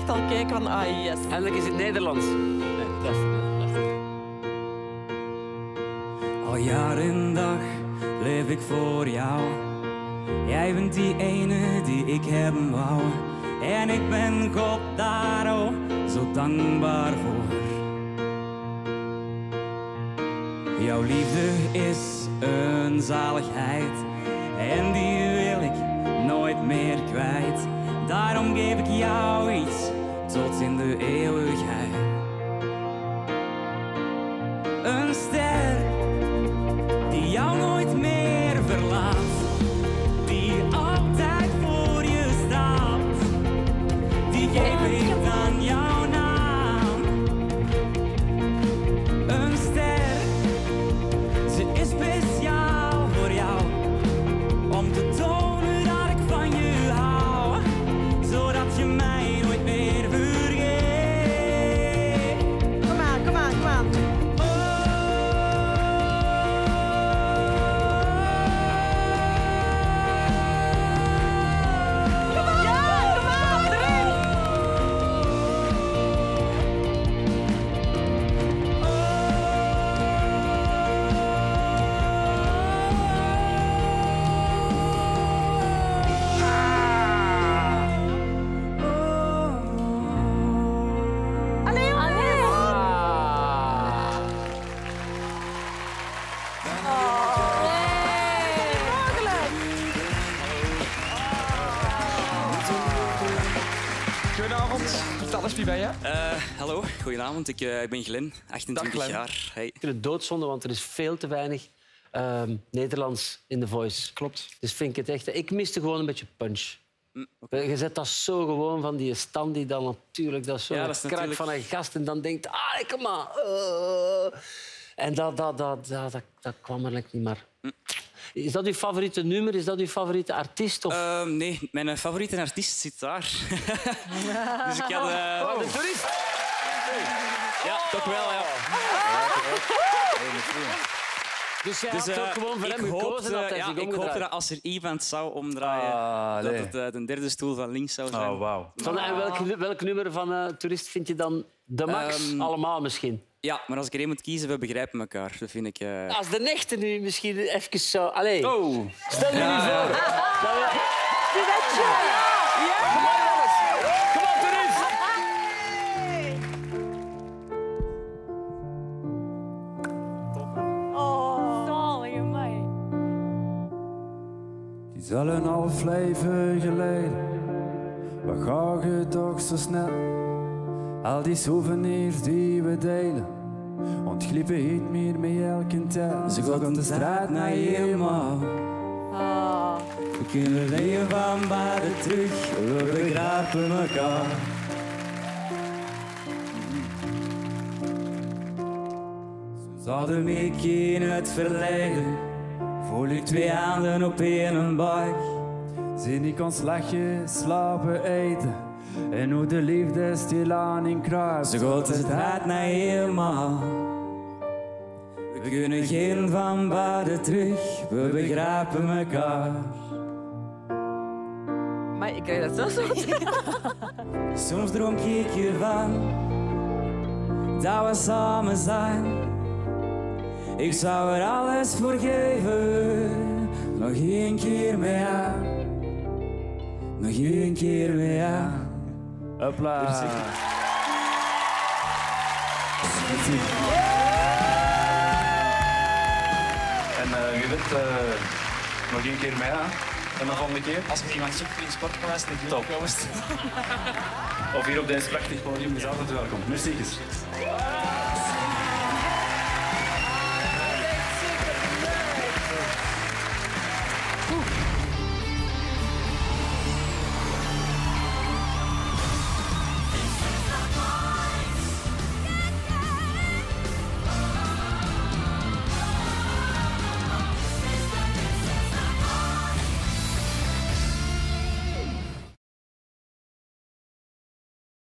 echt al kijken van, ah yes. Eindelijk is het Nederlands. Nee. Al jaar en dag leef ik voor jou. Jij bent die ene die ik hebben wou. En ik ben God daar oh, zo dankbaar voor. Jouw liefde is een zaligheid. En die wil ik nooit meer kwijt. Daarom geef ik jou iets tot in de eeuwigheid. Goedenavond. Vertel eens, wie ben je? Eh, hallo, goedenavond. Ik, eh, ik ben Glenn, 28 Glenn. jaar. Hey. Ik vind het doodzonde, want er is veel te weinig ehm, Nederlands in The Voice. Klopt. Dus vind ik het echt... Ik miste gewoon een beetje punch. Mm, Je zet dat zo gewoon van die stand die dan natuurlijk... Dat is zo'n Ja, dat is krak natuurlijk- van een gast en dan denkt... Ah, kom maar. eh." en dat, dat, dat, dat, dat, dat kwam er like niet meer. Mm. Is dat uw favoriete nummer? Is dat uw favoriete artiest? Of... Ehm, nee, mijn favoriete artiest zit daar. dus ik had... eh, Oh, de toerist! Ja, toch wel, ja. Dus jij Dus, had ook eh, gewoon voor hem gekozen dat hij ja, zich ik hoopte dat als er iemand zou omdraaien, Ah, dat het eh, de derde stoel van links zou zijn. Oh, wauw. Van, en welk, welk nummer van eh Toerist vind je dan de max? Ehm, Allemaal misschien. Ja, maar als ik er één moet kiezen, we begrijpen elkaar. Dat vind ik... eh, Als de nechten nu misschien even zo... Allee, Oh. stel je nu voor. Dat we- Duetje. Kom op, jongens. Kom op, Toerist. Oh. Zalige mij. Het is al een half leven geleden. Wat ga je toch zo snel? Al die souvenirs die we delen, ontglippen niet meer met elke tijd. Ze gaat de straat naar helemaal. Ah. We kunnen leven van beide terug, we begrijpen elkaar. Zouden ik in het verleden, voel ik twee handen op één buik. Zie ik ons lachen, slapen, eten. En hoe de liefde stilaan in kruipt. Ze gaat de straat naar helemaal. We kunnen geen van beide terug, we begrijpen elkaar. Maar ik krijg dat zo zo. Soms droom ik ervan dat we samen zijn. Ik zou er alles voor geven, nog één keer met jou. Nog één keer met jou. Hopla. En eh, wie weet, eh, nog één keer mee, hè? En de volgende keer. Als er iemand zoekt voor een sportgewijs, dan Top. doe ik Of hier op deze prachtig podium is altijd welkom. Merci.